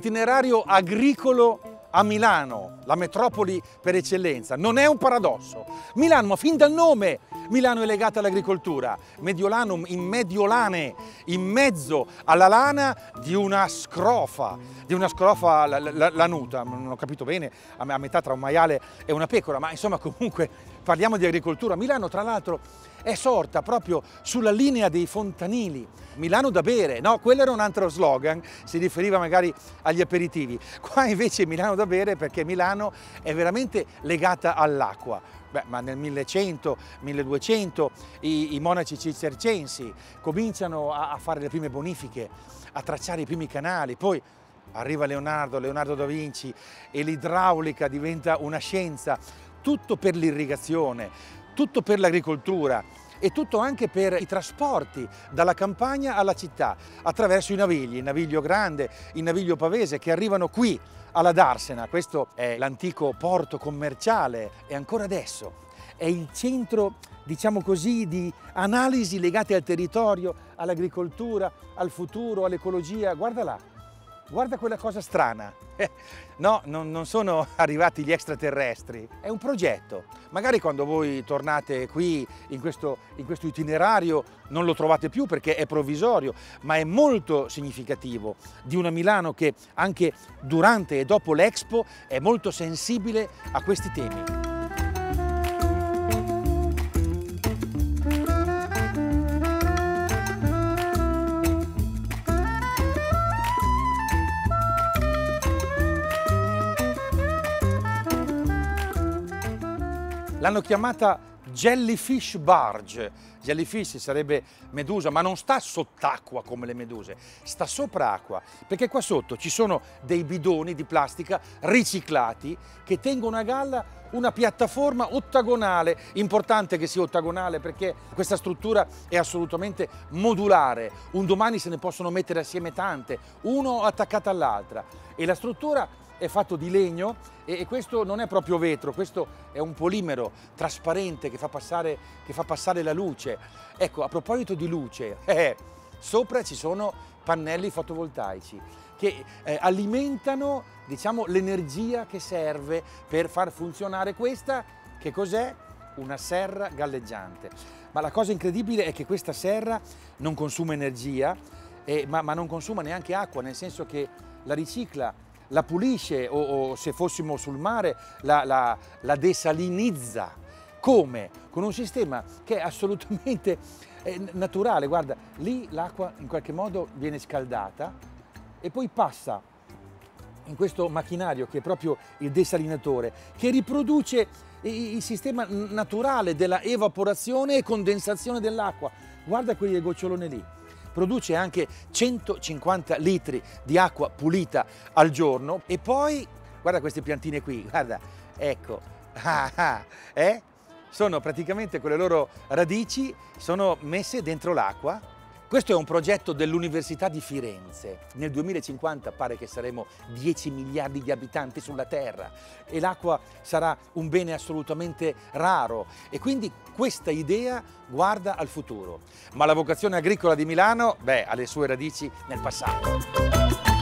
itinerario agricolo a Milano, la metropoli per eccellenza. Non è un paradosso. Milano, ma fin dal nome, Milano è legata all'agricoltura. Mediolanum in Mediolane, in mezzo alla lana di una scrofa, di una scrofa lanuta, non ho capito bene, a metà tra un maiale e una pecora, ma insomma comunque parliamo di agricoltura. Milano tra l'altro è sorta proprio sulla linea dei fontanili. Milano da bere, no? Quello era un altro slogan, si riferiva magari agli aperitivi. Qua invece Milano da bere perché Milano è veramente legata all'acqua. Beh, ma nel 1100, 1200 i, i monaci cistercensi cominciano a, a fare le prime bonifiche, a tracciare i primi canali, poi arriva Leonardo, Leonardo da Vinci e l'idraulica diventa una scienza, tutto per l'irrigazione, tutto per l'agricoltura e tutto anche per i trasporti dalla campagna alla città attraverso i navigli, il naviglio grande, il naviglio pavese che arrivano qui alla Darsena, questo è l'antico porto commerciale e ancora adesso è il centro, diciamo così, di analisi legate al territorio, all'agricoltura, al futuro, all'ecologia, guarda là, guarda quella cosa strana. no, non, non, sono arrivati gli extraterrestri, è un progetto. Magari quando voi tornate qui in questo, in questo itinerario non lo trovate più perché è provvisorio, ma è molto significativo di una Milano che anche durante e dopo l'Expo è molto sensibile a questi temi. L'hanno chiamata Jellyfish Barge. Jellyfish sarebbe medusa, ma non sta sott'acqua come le meduse, sta sopra acqua, perché qua sotto ci sono dei bidoni di plastica riciclati che tengono a galla una piattaforma ottagonale, importante che sia ottagonale perché questa struttura è assolutamente modulare, un domani se ne possono mettere assieme tante, uno attaccato all'altra e la struttura è fatto di legno e, questo non è proprio vetro, questo è un polimero trasparente che fa passare, che fa passare la luce. Ecco, a proposito di luce, eh, sopra ci sono pannelli fotovoltaici che eh, alimentano diciamo, l'energia che serve per far funzionare questa, che cos'è? Una serra galleggiante. Ma la cosa incredibile è che questa serra non consuma energia, eh, ma, ma non consuma neanche acqua, nel senso che la ricicla la pulisce o, o se fossimo sul mare la, la, la, desalinizza. Come? Con un sistema che è assolutamente eh, naturale. Guarda, lì l'acqua in qualche modo viene scaldata e poi passa in questo macchinario che è proprio il desalinatore, che riproduce il sistema naturale della evaporazione e condensazione dell'acqua. Guarda quel gocciolone lì produce anche 150 litri di acqua pulita al giorno e poi, guarda queste piantine qui, guarda, ecco, ah, ah, eh? Sono praticamente con le loro radici, sono messe dentro l'acqua questo è un progetto dell'Università di Firenze. Nel 2050 pare che saremo 10 miliardi di abitanti sulla Terra e l'acqua sarà un bene assolutamente raro e quindi questa idea guarda al futuro. Ma la vocazione agricola di Milano, beh, ha le sue radici nel passato.